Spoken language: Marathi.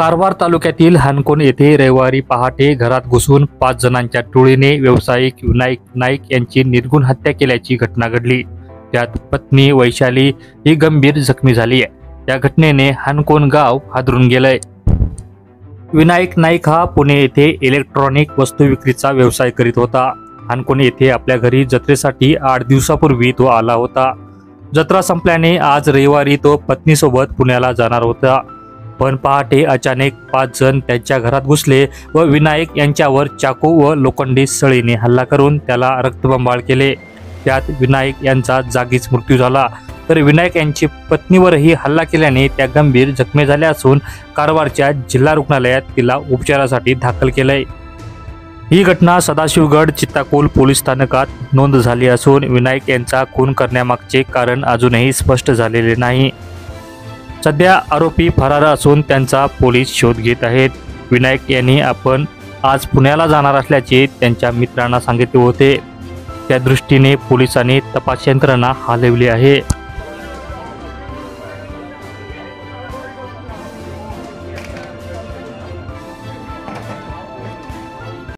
कारवार तालुक्यातील हानकोन येथे रविवारी पहाटे घरात घुसून पाच जणांच्या टोळीने व्यावसायिक विनायक नाईक यांची निर्गुण हत्या केल्याची घटना घडली. त्यात पत्नी वैशाली ही गंभीर जखमी झाली आहे. या घटनेने हानकोन गाव हादरून गेलंय. विनायक नाईक हा पुणे येथे इलेक्ट्रॉनिक वस्तू विक्रीचा व्यवसाय करीत होता. हानकोण येथे आपल्या घरी जत्रेसाठी आठ दिवसापूर्वी तो आला होता. जत्रा संपल्याने आज रविवारी तो पत्नीसोबत पुण्याला जाणार होता. पण पहाटे अचानक पाच जण त्यांच्या घरात घुसले व विनायक यांच्यावर चाकू व लोखंडी सळीने हल्ला करून त्याला रक्तबंबाळ केले. त्यात विनायक यांचा जागीच मृत्यू झाला. तर विनायक यांची पत्नीवरही हल्ला केल्याने त्या गंभीर जखमी झाल्या असून कारवारच्या जिल्हा रुग्णालयात तिला उपचारासाठी दाखल केलंय. ही घटना सदाशिवगड चित्ताकोल पोलीस स्थानकात नोंद झाली असून विनायक यांचा खून करण्यामागचे कारण अजूनही स्पष्ट झालेले नाही. सध्या आरोपी फरार असून त्यांचा पोलीस शोध घेत आहेत. विनायक यांनी आपण आज पुण्याला जाणार असल्याचे त्यांच्या मित्रांना सांगितले होते. त्या दृष्टीने पोलिसांनी तपास यंत्रणा हलवली आहे.